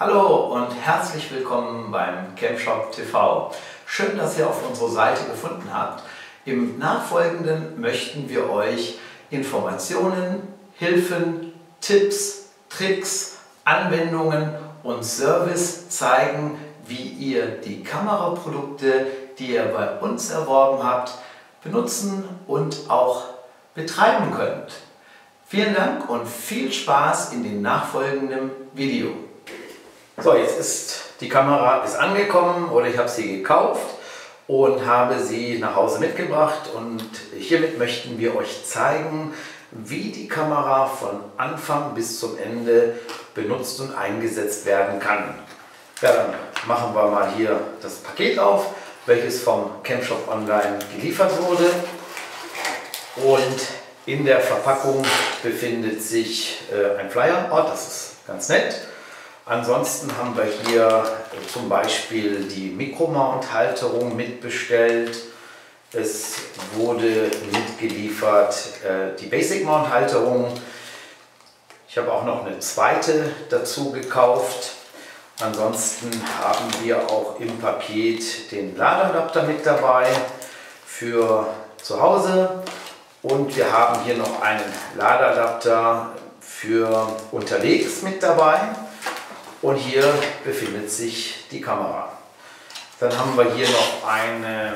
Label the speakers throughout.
Speaker 1: Hallo und herzlich willkommen beim Campshop TV. Schön, dass ihr auf unsere Seite gefunden habt. Im Nachfolgenden möchten wir euch Informationen, Hilfen, Tipps, Tricks, Anwendungen und Service zeigen, wie ihr die Kameraprodukte, die ihr bei uns erworben habt, benutzen und auch betreiben könnt. Vielen Dank und viel Spaß in dem nachfolgenden Video. So, jetzt ist die Kamera ist angekommen oder ich habe sie gekauft und habe sie nach Hause mitgebracht und hiermit möchten wir euch zeigen, wie die Kamera von Anfang bis zum Ende benutzt und eingesetzt werden kann. Ja, dann machen wir mal hier das Paket auf, welches vom Camshop Online geliefert wurde. Und in der Verpackung befindet sich äh, ein Flyer. Oh, das ist ganz nett. Ansonsten haben wir hier zum Beispiel die Mikromount-Halterung mitbestellt. Es wurde mitgeliefert äh, die Basic Mount Halterung. Ich habe auch noch eine zweite dazu gekauft. Ansonsten haben wir auch im Paket den Ladeadapter mit dabei für zu Hause. Und wir haben hier noch einen Ladeadapter für unterwegs mit dabei. Und hier befindet sich die Kamera. Dann haben wir hier noch eine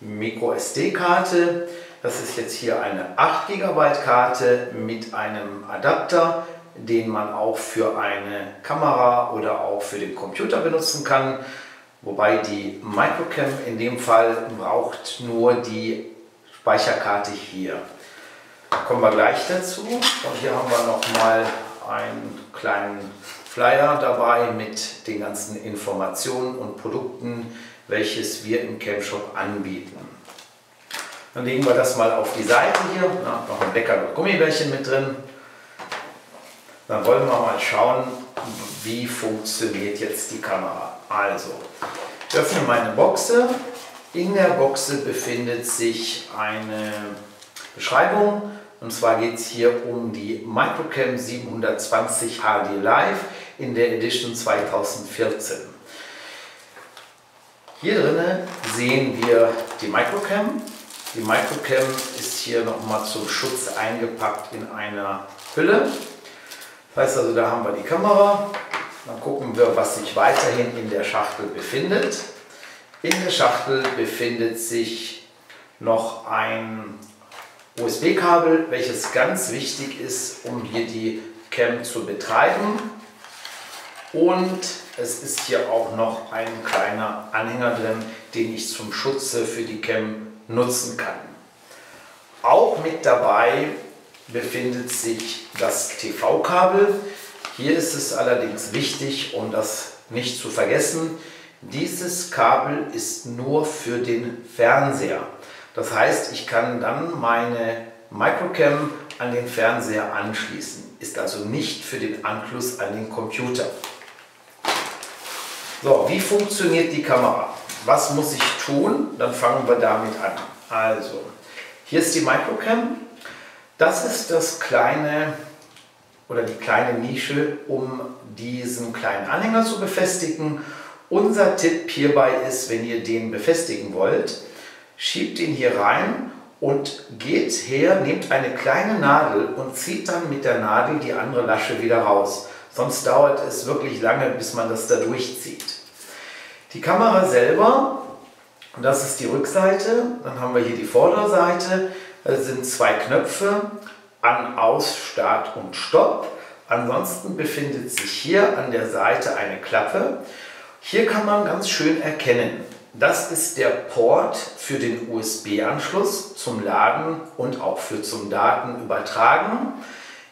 Speaker 1: Micro SD-Karte. Das ist jetzt hier eine 8 GB Karte mit einem Adapter, den man auch für eine Kamera oder auch für den Computer benutzen kann. Wobei die Microcam in dem Fall braucht nur die Speicherkarte hier. Kommen wir gleich dazu. Und hier haben wir noch mal einen kleinen Flyer dabei mit den ganzen Informationen und Produkten, welches wir im Campshop anbieten. Dann legen wir das mal auf die Seite hier, Na, noch ein lecker Gummibärchen mit drin. Dann wollen wir mal schauen, wie funktioniert jetzt die Kamera. Also, ich öffne meine Boxe. In der Boxe befindet sich eine Beschreibung. Und zwar geht es hier um die Microcam 720 HD Live in der Edition 2014. Hier drinnen sehen wir die Microcam. Die Microcam ist hier nochmal zum Schutz eingepackt in einer Hülle. Das heißt also, da haben wir die Kamera. Dann gucken wir, was sich weiterhin in der Schachtel befindet. In der Schachtel befindet sich noch ein USB-Kabel, welches ganz wichtig ist, um hier die Cam zu betreiben. Und es ist hier auch noch ein kleiner Anhänger drin, den ich zum Schutze für die Cam nutzen kann. Auch mit dabei befindet sich das TV-Kabel. Hier ist es allerdings wichtig, um das nicht zu vergessen, dieses Kabel ist nur für den Fernseher. Das heißt, ich kann dann meine Microcam an den Fernseher anschließen. Ist also nicht für den Anschluss an den Computer. So, wie funktioniert die Kamera? Was muss ich tun? Dann fangen wir damit an. Also, hier ist die Microcam. Das ist das kleine oder die kleine Nische, um diesen kleinen Anhänger zu befestigen. Unser Tipp hierbei ist, wenn ihr den befestigen wollt, schiebt ihn hier rein und geht her, nehmt eine kleine Nadel und zieht dann mit der Nadel die andere Lasche wieder raus. Sonst dauert es wirklich lange, bis man das da durchzieht. Die Kamera selber, das ist die Rückseite, dann haben wir hier die Vorderseite, das sind zwei Knöpfe, an, aus, Start und Stopp. Ansonsten befindet sich hier an der Seite eine Klappe. Hier kann man ganz schön erkennen, das ist der Port für den USB-Anschluss zum Laden und auch für zum Datenübertragen.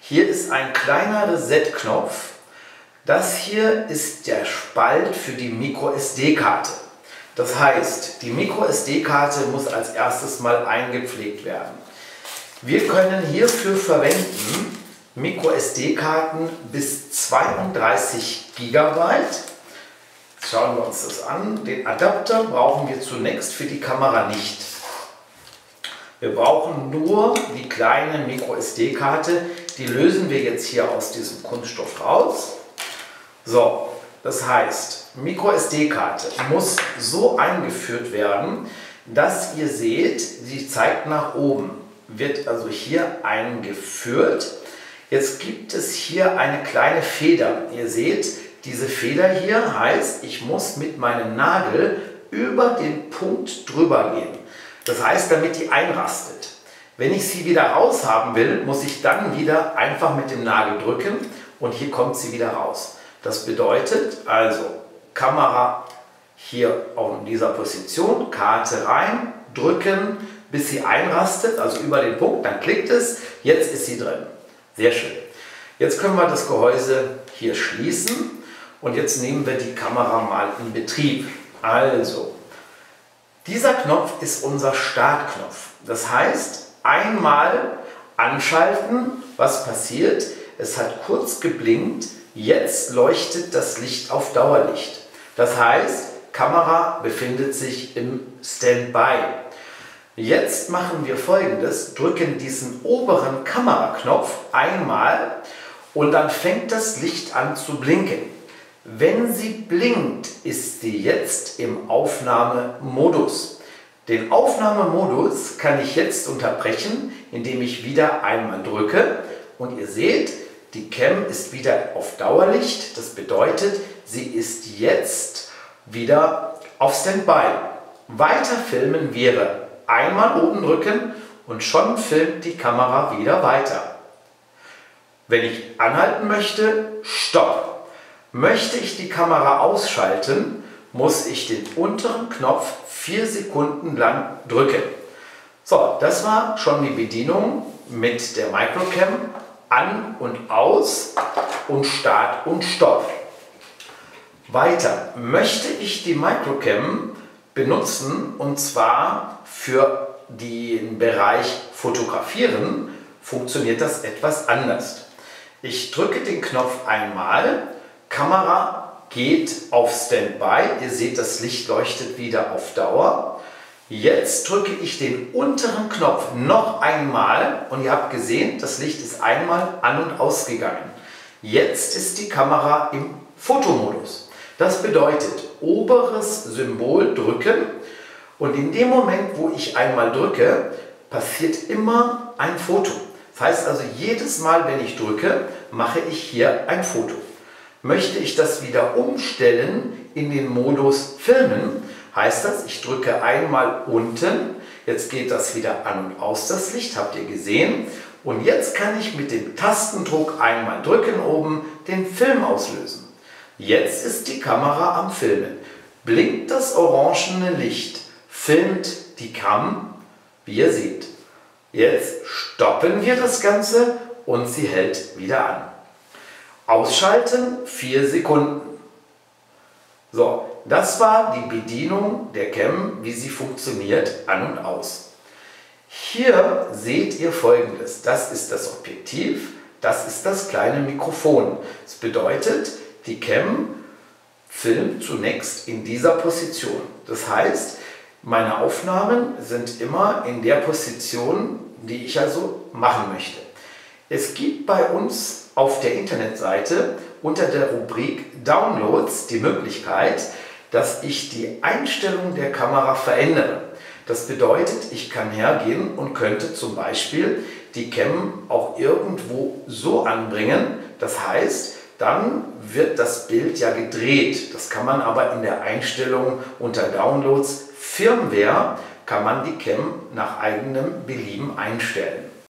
Speaker 1: Hier ist ein kleiner Reset-Knopf, das hier ist der Spalt für die MicroSD-Karte. Das heißt, die MicroSD-Karte muss als erstes mal eingepflegt werden. Wir können hierfür verwenden MicroSD-Karten bis 32 GB. Schauen wir uns das an. Den Adapter brauchen wir zunächst für die Kamera nicht. Wir brauchen nur die kleine MicroSD-Karte. Die lösen wir jetzt hier aus diesem Kunststoff raus. So, Das heißt, MicroSD-Karte muss so eingeführt werden, dass ihr seht, sie zeigt nach oben. Wird also hier eingeführt. Jetzt gibt es hier eine kleine Feder. Ihr seht, diese Feder hier heißt, ich muss mit meinem Nagel über den Punkt drüber gehen. Das heißt, damit die einrastet. Wenn ich sie wieder raus haben will, muss ich dann wieder einfach mit dem Nagel drücken und hier kommt sie wieder raus. Das bedeutet also Kamera hier auch in dieser Position, Karte rein, drücken, bis sie einrastet, also über den Punkt, dann klickt es, jetzt ist sie drin. Sehr schön. Jetzt können wir das Gehäuse hier schließen und jetzt nehmen wir die Kamera mal in Betrieb. Also, dieser Knopf ist unser Startknopf. Das heißt, einmal anschalten, was passiert? Es hat kurz geblinkt, jetzt leuchtet das Licht auf Dauerlicht. Das heißt, Kamera befindet sich im Standby. Jetzt machen wir folgendes, drücken diesen oberen Kameraknopf einmal und dann fängt das Licht an zu blinken. Wenn sie blinkt, ist sie jetzt im Aufnahmemodus. Den Aufnahmemodus kann ich jetzt unterbrechen, indem ich wieder einmal drücke und ihr seht, die Cam ist wieder auf Dauerlicht. Das bedeutet, sie ist jetzt wieder auf Standby. Weiter filmen wäre einmal oben drücken und schon filmt die Kamera wieder weiter. Wenn ich anhalten möchte, Stopp. Möchte ich die Kamera ausschalten, muss ich den unteren Knopf vier Sekunden lang drücken. So, das war schon die Bedienung mit der Microcam an und aus und Start und Stopp. Weiter möchte ich die Microcam benutzen und zwar für den Bereich Fotografieren funktioniert das etwas anders. Ich drücke den Knopf einmal Kamera geht auf Standby. Ihr seht, das Licht leuchtet wieder auf Dauer. Jetzt drücke ich den unteren Knopf noch einmal und ihr habt gesehen, das Licht ist einmal an und ausgegangen. Jetzt ist die Kamera im Fotomodus. Das bedeutet, oberes Symbol drücken und in dem Moment, wo ich einmal drücke, passiert immer ein Foto. Das heißt also, jedes Mal, wenn ich drücke, mache ich hier ein Foto. Möchte ich das wieder umstellen in den Modus Filmen, heißt das, ich drücke einmal unten, jetzt geht das wieder an und aus, das Licht habt ihr gesehen. Und jetzt kann ich mit dem Tastendruck einmal drücken oben den Film auslösen. Jetzt ist die Kamera am Filmen. Blinkt das orangene Licht, filmt die Cam, wie ihr seht. Jetzt stoppen wir das Ganze und sie hält wieder an. Ausschalten 4 Sekunden. So, das war die Bedienung der Cam, wie sie funktioniert, an und aus. Hier seht ihr folgendes. Das ist das Objektiv, das ist das kleine Mikrofon. Das bedeutet, die Cam filmt zunächst in dieser Position. Das heißt, meine Aufnahmen sind immer in der Position, die ich also machen möchte. Es gibt bei uns auf der Internetseite unter der Rubrik Downloads die Möglichkeit, dass ich die Einstellung der Kamera verändere. Das bedeutet, ich kann hergehen und könnte zum Beispiel die Cam auch irgendwo so anbringen. Das heißt, dann wird das Bild ja gedreht. Das kann man aber in der Einstellung unter Downloads Firmware kann man die Cam nach eigenem Belieben einstellen.